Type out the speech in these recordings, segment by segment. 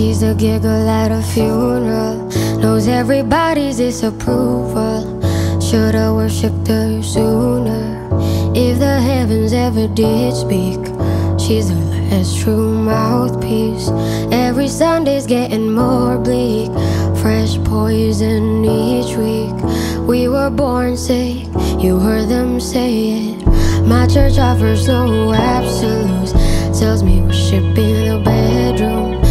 a giggle at a funeral. Knows everybody's disapproval. Should've worshipped her sooner. If the heavens ever did speak, she's the last true mouthpiece. Every Sunday's getting more bleak. Fresh poison each week. We were born sick, you heard them say it. My church offers no absolutes. Tells me worship in the bedroom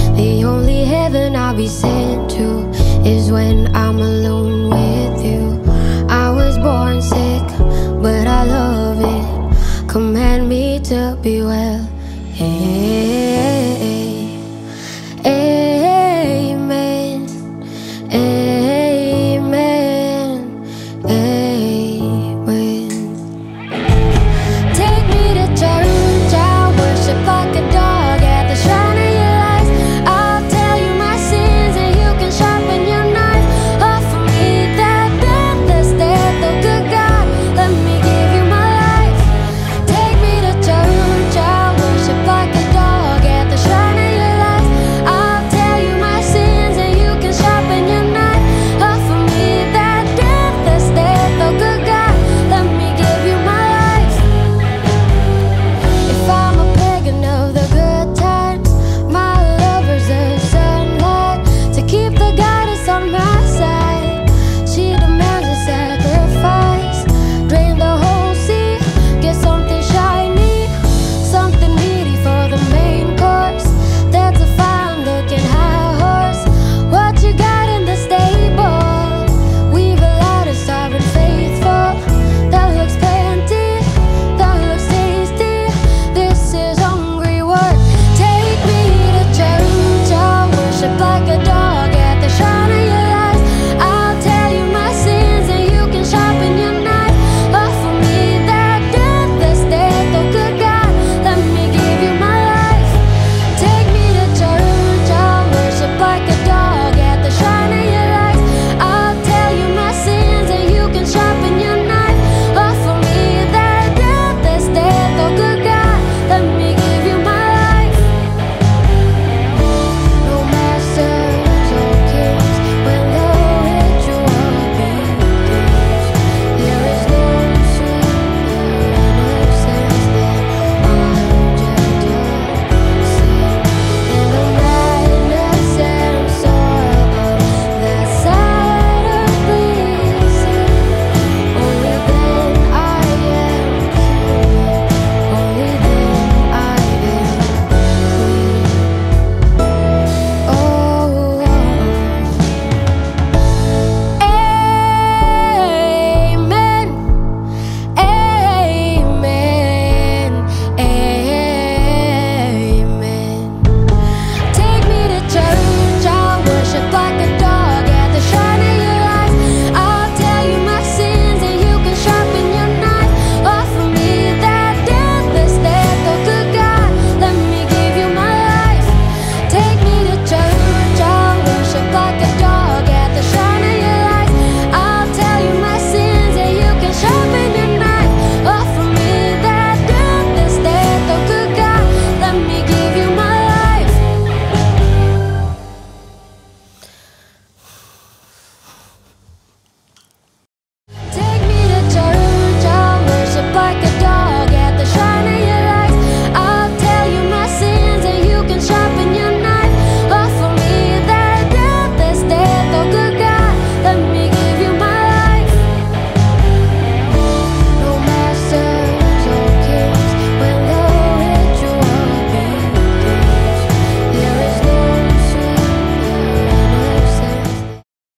heaven I'll be sent to is when I'm alone with you. I was born sick, but I love it. Command me to be well. Hey.